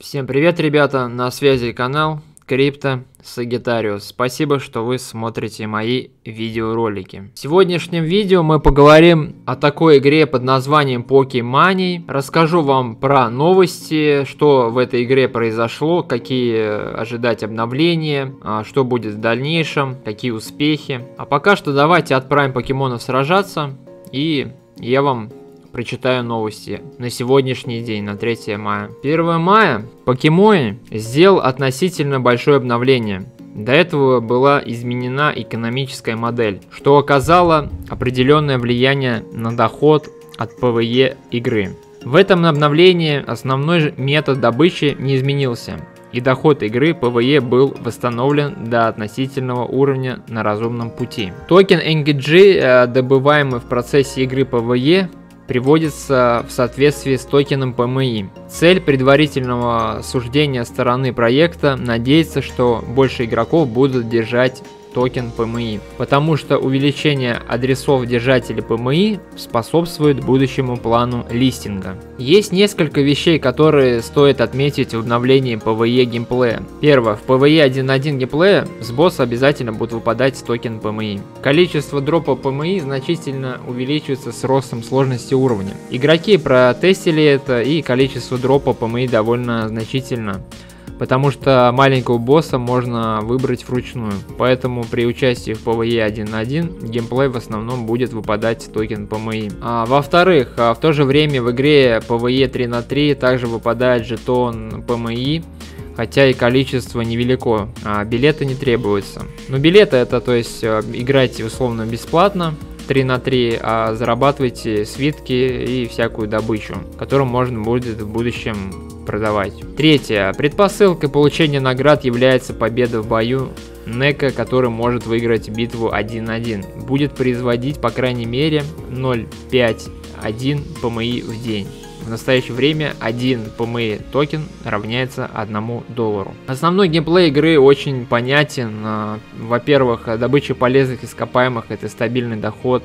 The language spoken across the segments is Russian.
Всем привет, ребята, на связи канал Крипто Сагитариус. Спасибо, что вы смотрите мои видеоролики. В сегодняшнем видео мы поговорим о такой игре под названием Pokemon. Расскажу вам про новости, что в этой игре произошло, какие ожидать обновления, а, что будет в дальнейшем, какие успехи. А пока что давайте отправим покемонов сражаться и я вам прочитаю новости на сегодняшний день, на 3 мая. 1 мая Покемоне сделал относительно большое обновление. До этого была изменена экономическая модель, что оказало определенное влияние на доход от PvE игры. В этом обновлении основной метод добычи не изменился, и доход игры PvE был восстановлен до относительного уровня на разумном пути. Токен NGG, э, добываемый в процессе игры PvE, приводится в соответствии с токеном PMI. Цель предварительного суждения стороны проекта надеется, что больше игроков будут держать токен PMI, потому что увеличение адресов держателей PMI способствует будущему плану листинга. Есть несколько вещей, которые стоит отметить в обновлении PvE геймплея. Первое, в PvE 1.1 геймплея с босса обязательно будет выпадать токен PMI. Количество дропа PMI значительно увеличивается с ростом сложности уровня. Игроки протестили это и количество дропа PMI довольно значительно потому что маленького босса можно выбрать вручную. Поэтому при участии в PvE 1 на 1 геймплей в основном будет выпадать токен PMI. А, Во-вторых, а в то же время в игре PvE 3 на 3 также выпадает жетон PMI, хотя и количество невелико, а билеты не требуются. Но билеты это, то есть, э, играйте условно бесплатно, 3 на 3, а зарабатывайте свитки и всякую добычу, которую можно будет в будущем продавать. Третье. Предпосылкой получения наград является победа в бою Нека, который может выиграть битву 1-1. Будет производить по крайней мере 0.5-1 ПМИ в день. В настоящее время 1 PMI токен равняется 1 доллару. Основной геймплей игры очень понятен. А, во-первых, добыча полезных ископаемых это стабильный доход.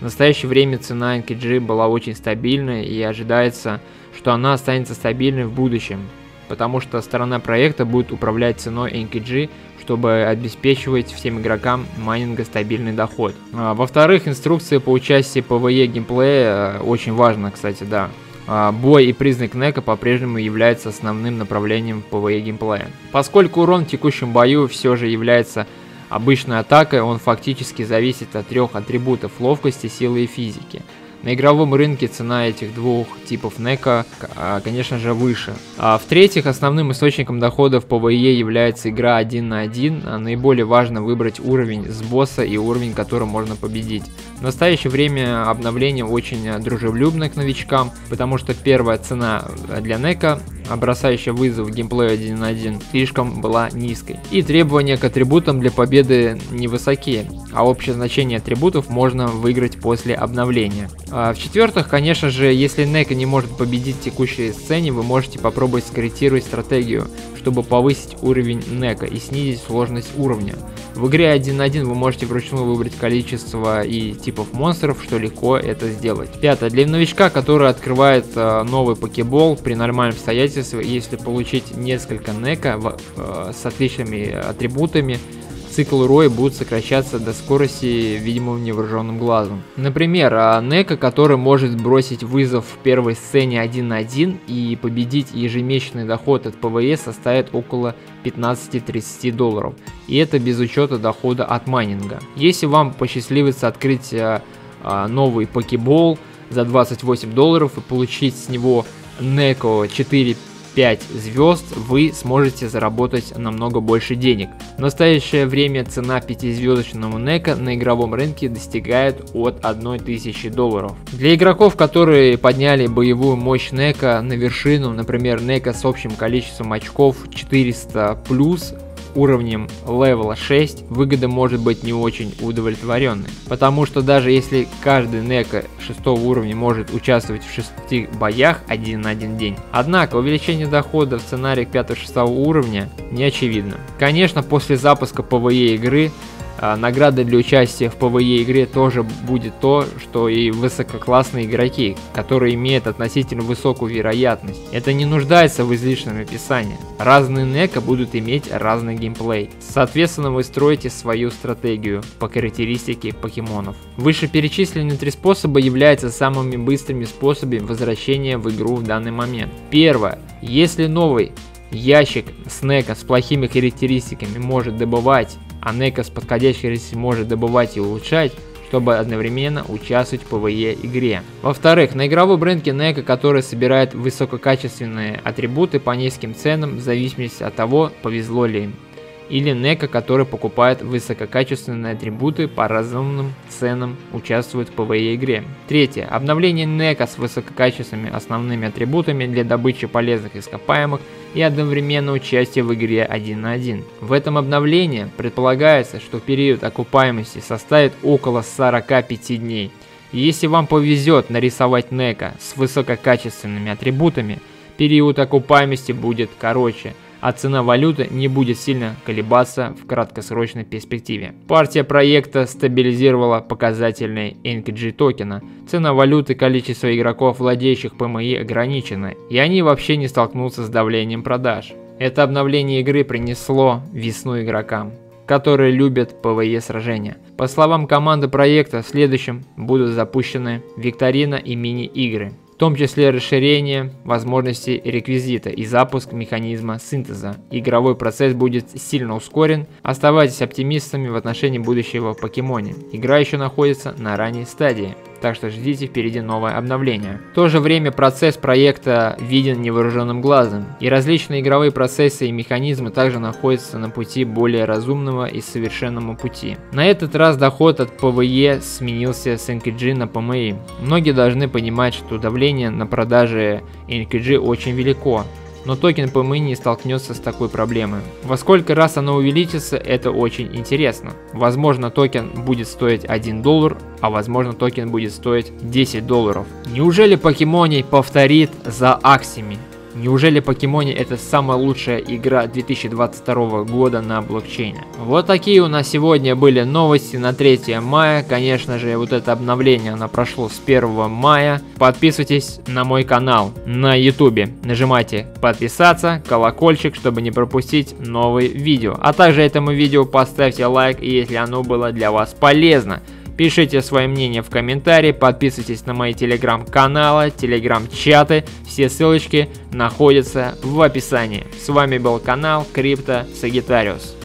В настоящее время цена NKG была очень стабильной и ожидается что она останется стабильной в будущем, потому что сторона проекта будет управлять ценой NKG, чтобы обеспечивать всем игрокам майнинга стабильный доход. А, Во-вторых, инструкции по участию PvE геймплея э, очень важно, кстати, да. А, бой и признак Нека по-прежнему является основным направлением PvE геймплея. Поскольку урон в текущем бою все же является обычной атакой, он фактически зависит от трех атрибутов ловкости, силы и физики. На игровом рынке цена этих двух типов нека, а, конечно же, выше. А В-третьих, основным источником доходов по ВЕ является игра 1 на 1. А наиболее важно выбрать уровень с босса и уровень, которым можно победить. В настоящее время обновление очень дружелюбно к новичкам, потому что первая цена для нека бросающая вызов геймплею 1 на 1, слишком была низкой. И требования к атрибутам для победы невысокие, а общее значение атрибутов можно выиграть после обновления. А В-четвертых, конечно же, если Нека не может победить в текущей сцене, вы можете попробовать скорректировать стратегию, чтобы повысить уровень Нека и снизить сложность уровня. В игре 1 на 1 вы можете вручную выбрать количество и типов монстров, что легко это сделать. Пятое. Для новичка, который открывает э, новый покебол при нормальном обстоятельстве, если получить несколько нека э, с отличными атрибутами, цикл ROI будет сокращаться до скорости, видимого невооруженным глазом. Например, а, Нека, который может бросить вызов в первой сцене 1 на 1 и победить ежемесячный доход от PvE составит около 15-30 долларов. И это без учета дохода от майнинга. Если вам посчастливится открыть а, а, новый покебол за 28 долларов и получить с него Неко 4 5 звезд, вы сможете заработать намного больше денег. В настоящее время цена 5-звездочного нека на игровом рынке достигает от 1000 долларов. Для игроков, которые подняли боевую мощь нека на вершину, например, нека с общим количеством очков 400+, уровнем левела 6 выгода может быть не очень удовлетворенной, потому что даже если каждый нека 6 уровня может участвовать в 6 боях один на один день, однако увеличение дохода в сценариях 5-6 уровня не очевидно. Конечно, после запуска PvE игры а, наградой для участия в PvE игре тоже будет то, что и высококлассные игроки, которые имеют относительно высокую вероятность. Это не нуждается в излишнем описании. Разные нека будут иметь разный геймплей. Соответственно, вы строите свою стратегию по характеристике покемонов. Вышеперечисленные три способа являются самыми быстрыми способами возвращения в игру в данный момент. Первое. Если новый ящик снека с плохими характеристиками может добывать а Нека с подходящей рейси может добывать и улучшать, чтобы одновременно участвовать в PvE игре. Во-вторых, на игровой бренке Нека, который собирает высококачественные атрибуты по низким ценам в зависимости от того, повезло ли им или Нека, который покупает высококачественные атрибуты по разумным ценам, участвует в PvE игре. Третье. Обновление Нека с высококачественными основными атрибутами для добычи полезных ископаемых и одновременно участие в игре 1 на 1. В этом обновлении предполагается, что период окупаемости составит около 45 дней. Если вам повезет нарисовать Нека с высококачественными атрибутами, период окупаемости будет короче – а цена валюты не будет сильно колебаться в краткосрочной перспективе. Партия проекта стабилизировала показательный NKG токена. Цена валюты количество игроков, владеющих PMI ограничено, и они вообще не столкнутся с давлением продаж. Это обновление игры принесло весну игрокам которые любят PvE сражения. По словам команды проекта, в следующем будут запущены викторина и мини-игры том числе расширение возможностей реквизита и запуск механизма синтеза. Игровой процесс будет сильно ускорен. Оставайтесь оптимистами в отношении будущего покемоне. Игра еще находится на ранней стадии так что ждите впереди новое обновление. В то же время процесс проекта виден невооруженным глазом, и различные игровые процессы и механизмы также находятся на пути более разумного и совершенному пути. На этот раз доход от PvE сменился с NKG на PME. Многие должны понимать, что давление на продажи NKG очень велико, но токен PMI не столкнется с такой проблемой. Во сколько раз оно увеличится, это очень интересно. Возможно токен будет стоить 1 доллар, а возможно токен будет стоить 10 долларов. Неужели Pokemoney повторит за Аксими? Неужели Pokemoney это самая лучшая игра 2022 года на блокчейне? Вот такие у нас сегодня были новости на 3 мая. Конечно же, вот это обновление, оно прошло с 1 мая. Подписывайтесь на мой канал на ютубе. Нажимайте подписаться, колокольчик, чтобы не пропустить новые видео. А также этому видео поставьте лайк, если оно было для вас полезно. Пишите свое мнение в комментарии, подписывайтесь на мои телеграм-каналы, телеграм-чаты, все ссылочки находятся в описании. С вами был канал Крипто Сагитариус.